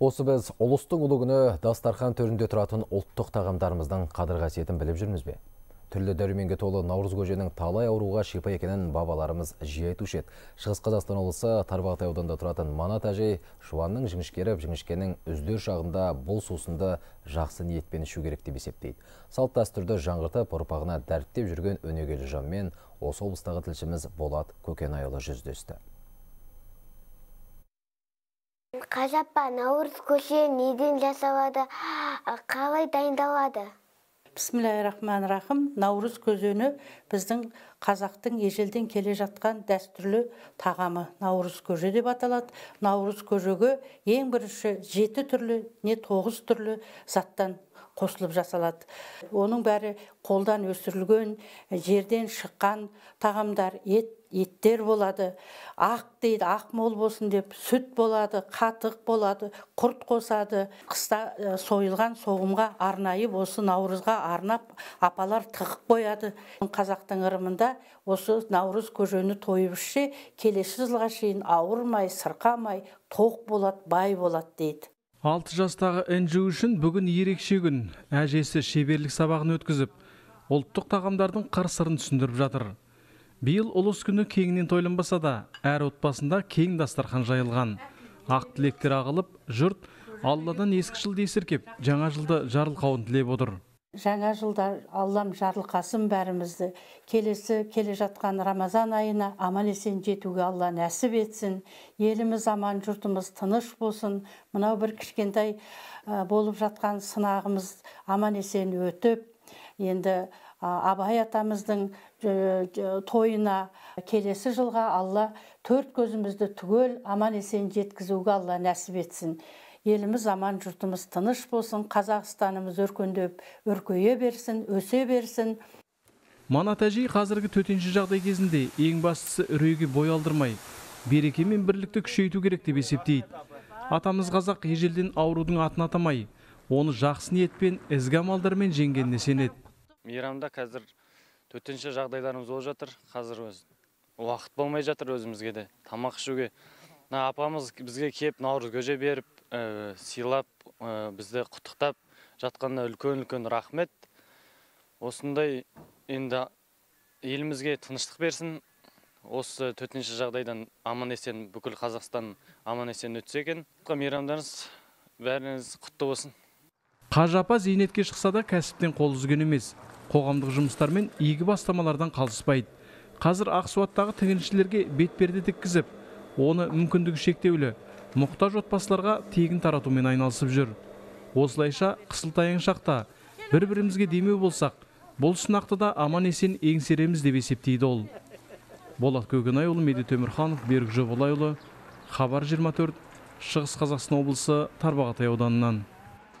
Осы біз ұлыстың ұлы күні дастархан төрінде тұратын ұлттық тағамдарымыздың қадір қасиетін біліп жүрміз бе? Түрлі дәруменге толы Наурыз көженің талай ауруға шипа екенін бабаларымыз жиі айтушы еді. Шығыс Қазақстан облысы Тарбағатай ауданында тұратын Манат әжей жуанның жіңішкеріп, жіңішкенің үздер шағында бұл сусынды жақсы ниетпен ішу керек деп есептейді. Салт дәстүрді жаңғыртып, ұрпағына дәріптеп жүрген өнегелі жанмен осы облыстағы тілшіміз Болат Көкенайұлы жүздесті. Қажаппа наурыз көше неден жасалады? Қалай дайындалады? Бисмиллахиррахманиррахим наурыз көзені біздің қазақтың ежелден келе жатқан дәстүрлі тағамы. Наурыз көже деп аталады. Наурыз көжеге ең бірінші жеті түрлі не тоғыз түрлі заттан қосылып жасалады. Оның бәрі қолдан өсірілген жерден шыққан тағамдар ет еттер болады. Ақ дейді ақ мол болсын деп сүт болады қатық болады құрт қосады. Қыста сойылған соғымға арнайы осы наурызға арнап апалар тығып қояды. Қазақтың ырымында осы наурыз көжені тойып ішсе келесі жылға шейін ауырмай сырқамай тоқ болады бай болады дейді. Алты жастағы інжу үшін бүгін ерекше күн. Әжесі шеберлік сабағын өткізіп ұлттық тағамдардың қыр сырын түсіндіріп жатыр. Биыл ұлыс күні кеңінен тойланбаса да әр отбасында кең дастархан жайылған. Ақ тілектер ағылып жұрт алладан ескі жылды есіркеп жаңа жылды жарылқауын тілеп отыр. Жаңа жылда аллам жарылқасын бәрімізді. Келесі келе жатқан рамазан айына аман есен жетуге алла нәсіп етсін. Еліміз аман жұртымыз тыныш болсын. Мынау бір кішкентай болып жатқан сынағымыз аман есен өтіп енді абай атамыздың тойына келесі жылға алла төрт көзімізді түгел аман есен жеткізуге алла нәсіп етсін. Еліміз аман жұртымыз тыныш болсын қазақстанымыз өркендеп өркейе берсін өсе берсін. Манат әжей қазіргі төтенше жағдай кезінде ең бастысы үрейге бой алдырмай береке мен бірлікті күшейту керек деп есептейді. Атамыз қазақ ежелден аурудың атын атамай оны жақсы ниетпен ізгі амалдармен жеңгеніне сенеді. Мейрамда қазір төтенше жағдайларымыз болып жатыр. Қазір өз уақыт болмай жатыр өзімізге де тамақ ішуге. Мына апамыз бізге келіп наурыз көже беріп сыйлап ә, бізді құттықтап жатқанына үлкен үлкен рахмет. Осындай енді елімізге тыныштық берсін. Осы төтенше жағдайдан аман есен бүкіл қазақстан аман есен өтсе екен. Мейрамдарыңыз бәріңіз құтты болсын. Қажапа зейнетке шықса да кәсіптен қол үзген емес. Қоғамдық жұмыстармен игі бастамалардан қалыспайды. Қазір ақсуаттағы тігіншілерге бетперде тіккізіп оны мүмкіндігі шектеулі. Мұқтаж отбасыларға тегін таратумен айналысып жүр. Осылайша қысылтаяң шақта бір бірімізге демеу болсақ бұл сынақты да аман есен еңсереміз деп есептейді ол. Болат көкенайұлы медет өмірханов берік жобалайұлы хабар 24 шығыс қазақстан облысы тарбағатай ауданынан.